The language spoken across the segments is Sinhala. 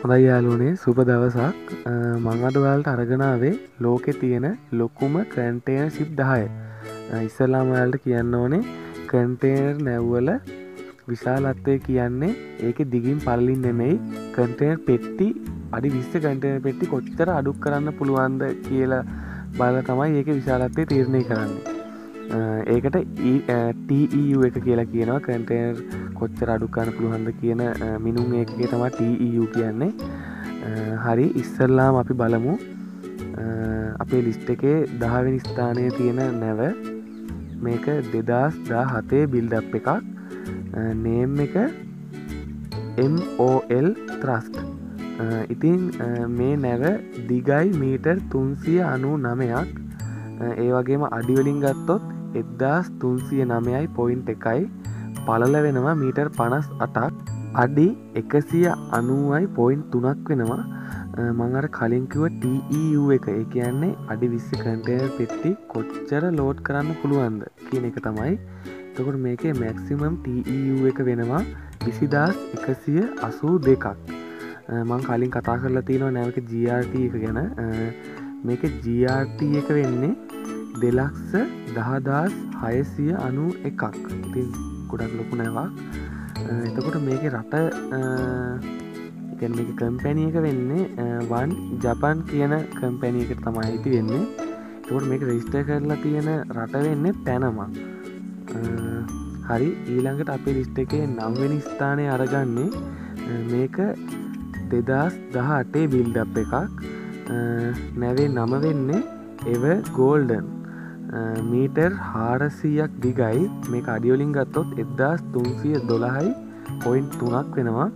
හොඳයි යාලුනේ සුප දවසක්. මංගඩවල්ට අරගනාවේ ලෝකෙ තියෙන ලොකුම කැන්ටේන සිප් දහය. ඉස්සල්ලාමවලට කියන්න ඕනේ කන්ටේනර් නැව්වල විශාලත්වය කියන්නේ ඒක දිගින් පල්ලින් නෙමෙයි කන්ටේනර් පෙට්ටි අඩි විස්ස කන්ටේන පෙට්ටි කොච්චර අඩුක් කරන්න පුළුවන්ද කියලා බල තමයි ඒක විශාලත්වය තීරණය කරන්නේ. ඒකට e, TEU එක කියලා කියනවා කන්ටේනර් කොච්චර අඩුකාන්න පුළුවන්ද කියන මිනුම් ඒකගේ තමා TEU කියන්නේ. හරි ඉස්සල්ලාම අපි බලමු. අපේ ලිස්ට එකේ දහවෙනි ස්ථානය තියෙන නැව. මේක දෙදස් දා හතේ බිල්ඩප් එකක් නේම් එක MOL ත්‍රස්ට් ඉතින් මේ නැව දිගයි මීටර් තුන්සිය අනු නමයක් ඒ වගේම අඩිවලින් ගත්තොත් එද්දාස් තුන්සිය නමයයි පොයින්් එකයි. පලල වෙනවා මීටර් පනස් අටක්. අඩි එකසිය අනුවයි පොයින්් තුනක් වෙනවා. මංර කලින්කිව TEU එක. ඒ කියන්නේ අඩි විස්ස කටේර් පෙට්ටි කොච්චර ලෝඩ් කරන්න පුළුවන්ද කියන එක තමයි. තකොට මේකේ මැක්සිමම් TEU එක වෙනවා විසිදස් එකසිය අසූ දෙකක් මං කලින් කතා කරලා තියෙනවා නැවක GRT එක ගැන. මේක GRT එක වෙන්නේ දෙලක්ස දහදස් හයසිය අනු එකක්. ඉතින් ගොඩක් ලොකු නැවක්. එතකොට මේක රට මේක කම්පැනිය එක වෙන්නේ වන් ජපන් කියන කම්පැනිය එක තමයි ඇති වෙන්නේ. තකොට මේක රෙස්ට කරලා තියෙන රට වෙන්නේ පැනමා හරි ඊළඟට අපේ ලිස්ට එකේ නම්වෙනි ස්ථානය අරගන්නේ මේක දෙදස් දහ අටේ බිල්ඩප් එකක්. නැවේ නම වෙන්නේ එව ගෝල්ඩන් මීටර් හාරසීයක් දිගයි. මේ අඩියෝලින් ගත්තොත් එදදාස් තුන්සිය දොළහයි පොයින්් තුනක් වෙනවා.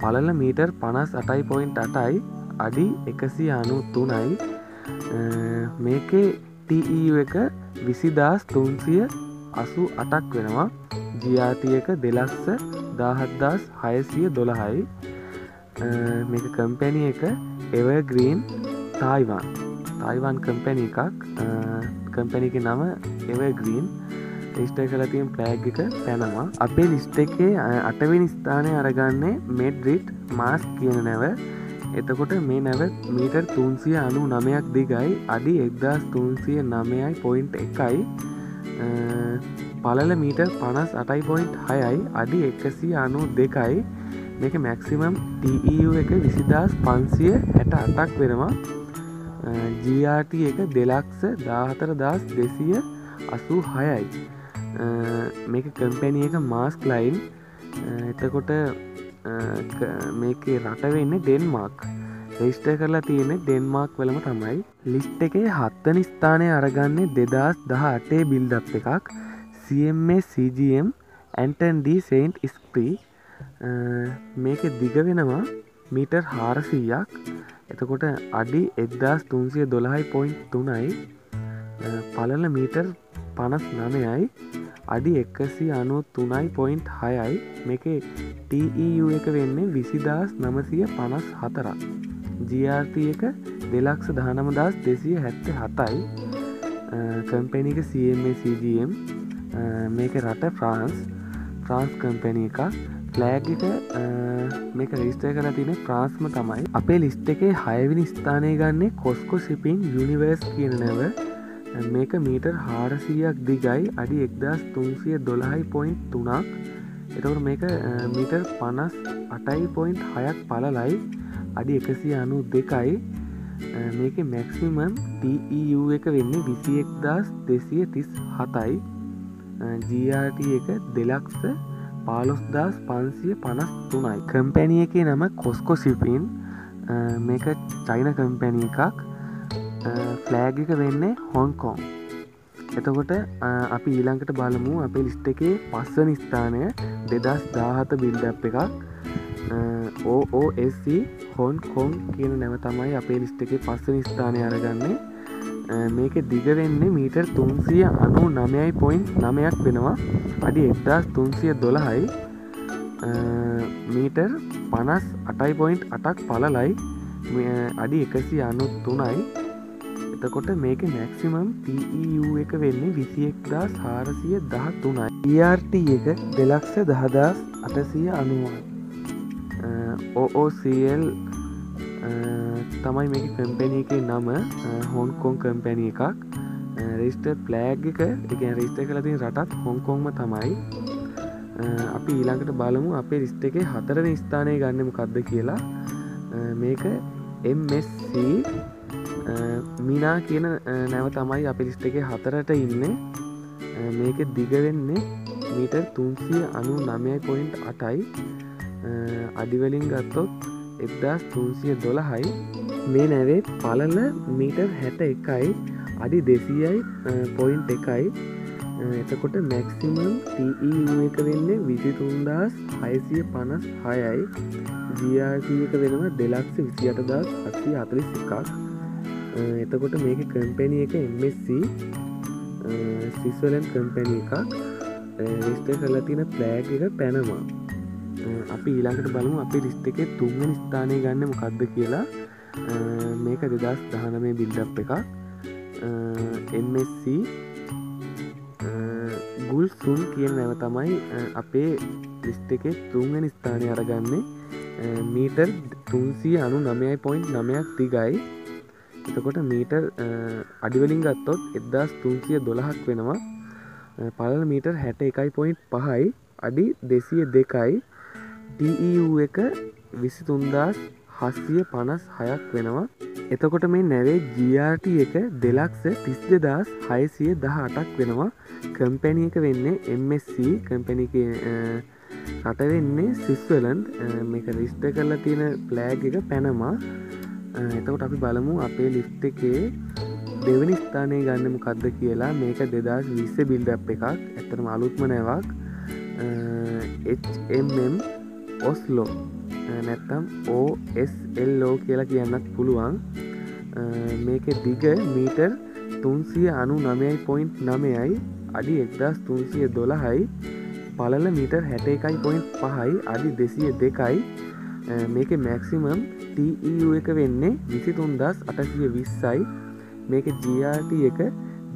පලල මීටර් පනස් අටයි පොයින්් අටයි. අඩි එකසි අනු තුනයි. මේකේ TE එක විසිදස් තුන්සිය අසු අටක් වෙනවා. ජියාතියක දෙලක්ස දාහත්දස් හයසිය දොළහයි. මේක කම්පැනි එක එවග්‍රීන් තායිවන් තායිවන් කම්පැනි එකක්. කම්පැනික නම එවග්‍රීන් ලිස්ට කලතියෙන් ප්ලෑග් එක පැනවා අපේ ලිස්ට එකේ අටවෙනි ස්ථානය අරගන්නේ මෙඩ්රිට් මාස් කියන නැව. එතකොට මේ නැව මීටර් තුන්සිය අනු නමයක් දිගයි. අඩි එක්දස් තුන්සිය නමයයි පොයින්ට් එකයි. පලල මීට පනස් අටයි පොයින්ට් හයයි. අඩි එකසි අනු දෙකයි. මේක මැක්සිමම් TEU එක විසිදස් පන්සිය හැට අටක් වෙනවා. GRT එක දෙලක්ස දාහතර දස් දෙසිය අසූ හයයි. මේක කම්පැනිය එක මාස්ක් ලයින්. එතකොට මේක රට වෙන්න ඩෙන්මාක්. රෙස්ට කරලා තියෙන ඩෙන්මාක් වලම තමයි. ලිස්ට එකේ හත්තන ස්ථානය අරගන්නේ දෙදස් දහ අටේ බිල්ඩප් එකක්. CMA CGM Antoine de Saint Exupery මේක දිග වෙනවා මීටර් හාරසීයක් එතකොට අඩි එද්දාස් තුන්සිය දොළහයි පොයින්් තුනයි පලල මීටර් පනස් නමයයි අඩි එක්කසි අනු තුනයි පොයින්් හයයි. මේක TEU එක වෙන්නේ විසිදස් නමසිය පනස් හතරක්. GRT එක දෙලක්ෂ දහනමදස් දෙසිය හැත්ත හතයි. කම්පැනික CMCGM මේක රට ෆ්‍රාන්ස්. ෆ්‍රාන්ස් කම්පැනි එකක්. ෆ්ලෑග්ගිට මේක රිස්ටය කළ තින ප්‍රාස්ම තමයි. අපේ ලිස්ට එකේ හයවිනි ස්ථානය ගන්නේ කොස්කො සිපින් යුනිවර්ස් කියන නැව. මේක මීටර් හාරසියක් දිගයි. අඩි එක්දස් තුන්සිය දොළහයි පොයින්් තුනක්. එතකට මේක මීටර් පනස් අටයි පොයින්් හයක් පලලයි අඩි එකසි අනු දෙකයි මේක මැක්සිමම් TEU එක වෙන්නේ විසි එක්දස් දෙසිය තිස් හතයි. GRT එක දෙලක්ස පාලොස්දස් පන්සිය පනස් තුනයි. කම්පැනිය එක නම කොස්කො සිපින් මේක චයින කම්පැනිය එකක්. ෆ්ලෑගික වෙන්නේ හොන්කෝන් එතකොට අපි ඊළඟට බලමු අපේ ලිස්ට එකේ පස්ස නිස්ථානය දෙදස් දාහත බිල්ඩප් එකක්. ඕෝSC හොන් කොන් කියන නැව තමයි අපේ ලිස්ට එක පස්ස නිස්ථානය අරගන්නේ. මේක දිගවෙන්නේ මීටර් තුන්සිය අනු නමයයි පොයින්් නමයක් වෙනවා. අඩි එක්දස් තුන්සිය දොළහයි. මීටර් පනස් අටයි පොයින්ට් අටක් පලලයි අඩි එකසි අනු තුනයි. එතකොට මේක මැක්සිමම් TEU එක වෙන්නේ විසියෙක්දා සාරසිය දහ තුනයි ERT එක දෙලක්ෂ දහදස් අටසිය අනුවයි. ඕෝCL තමයි මේක කම්පැනී එක නම. හොන්කොන් කම්පැනී එකක්. රෙස්ට ප්ලෑග් එක එක රෙස්ට කලතින් රටත් හොංකොංම තමයි. අපි ඊළඟට බලමු අපේ රිස්ට එක හතරන ස්ථානය ගන්නම කක්ද කියලා. මේක MSC මිනා කියන නැව තමයි අප ලිස්ට එක හතරට ඉන්න. මේක දිගවෙන්නේ මීටර් තුන්සිය අනු නමය පොයින්ට් අටයි. අඩිවලින් ගත්තොත් එක්දස් තුන්සිය දොළහයි. මේ නැවේ පලල මීටර් හැට එකයි අඩි දෙසීයයි පොයින්් එකයි. එතකොට මැක්සිමම් TE එක වෙන්නේ විසිතුන්දස් හයසිය පනස් හයයි. ජRT එක වෙනව දෙලක්ෂ විසි අටදස් අසි අතලිස් එකක් එතකොට මේක කම්පැණි එක MSC සිස්වලන් කම්පැණි එකක්. රිස්ට කරලා තින ප්ලෑග් එක පැනවා අපි ඊළඟට බලමු අපි රිස්ට එක තුන්ගනි ස්ථානය ගන්න මොකක්ද කියලා. මේක දෙදස් දහනමේ බිල්ඩප් එකක් MSC ගුල් සුන් කියන නැව තමයි අපේ ලිස්ට එක තුන්ගනි ස්ථානය අරගන්නේ. මීටර් තුන්සිය අනු නමයයි පොයින්් නමයක් තිගයි එතකොට මීටර් අඩිවලින් ගත්තොත් එදදාස් තුන්සිය දොළහක් වෙනවා. පලල් මීටර් හැට එකයි පොයින්් පහයි. අඩි දෙසිය දෙකයි. TEU එක විසි තුන්දස් හස්සිය පනස් හයක් වෙනවා. එතකොට මේ නැවේ GRT එක දෙලක්ස තිස් දෙදස් හයසිය දහ අටක් වෙනවා. කම්පැනිය එක වෙන්නේ MSC කම්පැනි රට වෙන්නේ සිස්වලන්් මේක රිස්ට කරලා තියෙන ප්ලෑග් එක පැනමා. එතකොට අපි බලමු අපේ ලිස්්ට එකේ දෙවනි ස්ථානය ගන්නම කද්ද කියලා. මේක දෙදස් විස්ස බිල්ඩ එකක්. ඇතරම අලුත්ම නැවක්. HMM Oslo. නැත්තම් ඕස්ල්ලෝ කියලා කියන්නත් පුළුවන්. මේක දිග මීටර් තුන්සිය අනු නමයයි පොයින්ට් නමයයි අඩි එක්දස් තුන්සිය දොළහයි. පලල මීටර් හැට එකයි පොයින්ට් පහයි. අඩි දෙසිය දෙකයි. මේක මැක්සිමම් TEU එක වෙන්නේ විසි තුන්දස් අටසිය විස්සයි. මේක GRT එක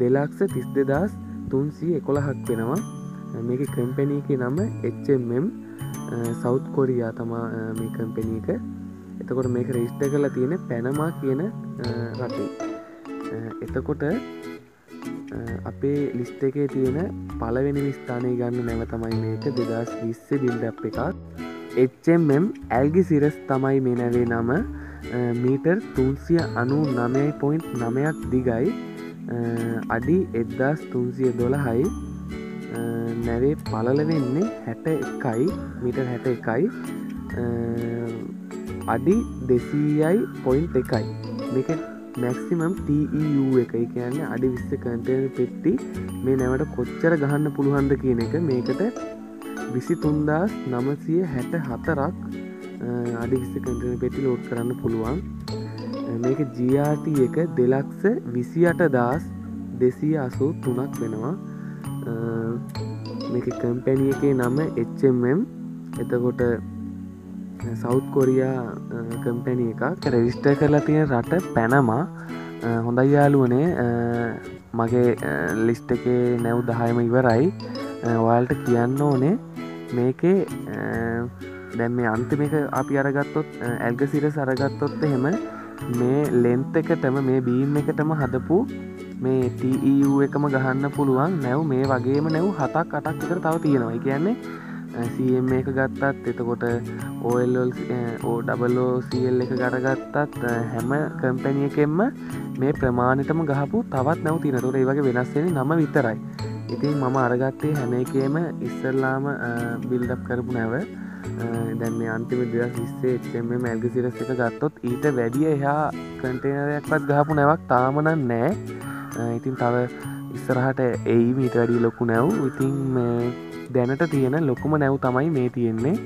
දෙලක්ෂ තිස් දෙදස් තුන්සිය එකොළහක් වෙනවා. මේක කම්පැනී එක නම HMM සෞත් කොරියා තමා මේ කම්පැනී එක. එතකොට මේක රේෂ්ට කරලා තියෙන පැනමා කියන රටේ. එතකොට අපේ ලිස්ට එකේ තියෙන පලවෙනි විස්ථානය ගන්න නැව තමයි මේක. දෙදස් විස්ස බිල්ඩ එකක්. එච්චම් ඇල්ගි සිරස් තමයි මේ නැවේ නම. මීටර් තුන්සිය අනු නමයයි පොයින්ට් නමයක් දිගයි. අඩි එද්දාස් තුන්සිය දොළහයි. නැවේ පලල වෙන්නේ හැට එකයි මිට හැට එකයි අඩි දෙසීයයි පොයින්් එකයි. මේක මැක්සිමම් TEU එකයි කියන්නේ අඩි විස්ස කන්ටන පෙට්ටි. මේ නැවට කොච්චර ගහන්න පුළුහන්ද කියන එක මේකට විසි තුන්දස් නමසිය හැට හතරක් අඩි විස්ස කන්ටන පෙටි ලෝඩ් කරන්න පුළුවන්. මේක GRT එක දෙලක්ස විසි අට දස් දෙසී අසූ තුනක් වෙනවා. මේක කම්පැනිය එකේ නම HMM එතකොට සෞත් කොරයා කම්පැනිය එකක්. රෙවිස්ට කරලා තියෙන රට පැනමා හොඳයි යාලුවනේ මගේ ලිස්ට එකේ නැව් දහයම ඉවරයි. ඔයාල්ට කියන්න ඕනේ. මේකේ දැන් මේ අන්තිම එක අපි අරගත්තොත් ඇල්ග සිර සරගත්තොත් එහෙම මේ ලෙන්ත එකටම මේ බීම් එකටම හදපු මේ TEU එකම ගහන්න පුළුවන්. නැව් මේ වගේම නැව් හතක් අටක් විතර තව තියෙනවා. කියන්නේ සම් එක ගත්තත් එතකොට ඕල් ඕඩබලෝ සිල් එක ගටගත්තත් හැම කම්පැනිය එකෙන්ම මේ ප්‍රමාණටම ගහපු තවත් නැව තිනතුර ඒ වගේ වෙනස්සෙන නම විතරයි. ඉතින් මම අරගත්තේ හැම එකේම ඉස්සරලාම බිල්ඩප් කරපු නැව. දැන් මේ අන්තිම දෙදස් විස්සේ එච්ම මැල්ග සිරස් එක ගත්තොත් ඊට වැඩිය එහා කටේනරයක්වත් ගහපු නැවක් තාමනන් නෑ. ඉතින් තව ඉස්සරහට එයි මීට වැඩි ලොකු නැව්. ඉතින් දැනට තියෙන ලොකුම නැව් තමයි මේ තියෙන්නේ.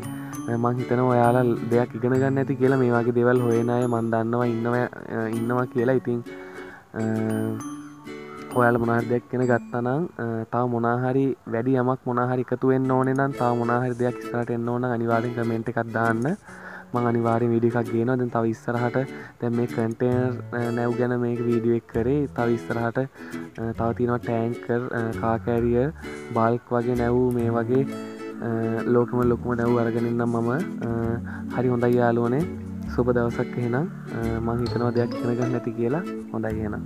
මං හිතන ඔයාලා දෙයක් ඉගෙන ගන්න ඇති කියලා මේ වගේ දෙවල් හොයනය මන්දන්නවා ඉන්නවා ඉන්නවා කියලා. ඉතින් ඔයාල මොනාර දෙයක් කෙන ගත්තනම් තා මොනාහරි වැඩි යමක් මොනාහරි එකතුවෙන් ඕන නම් තා මොනාහරි දෙයක් ස්රට එන්න ඕන අනිවාරෙන් කමෙන්ට් එකක් දාන්න. මං අනිවාරෙන් විඩිකක් ගෙන දැන් තව ඉස්සරහට දැ මේ කටේනර් නැව් ගැන මේ වීඩියෙක් කරේ. තව ඉස්සරහට තව තිනවා ටෑන්කර් කාකෑරිය බල්ක් වගේ නැව් මේ වගේ ලෝකම ලොකුම නැව් අරගෙනන්නම් මම. හරි හොඳයි යාලුවනේ සුබ දවසක් එහෙනම්. මං හිතනවා දෙයක් කෙනගන්න නැති කියලා. හොඳයි එහෙනම්.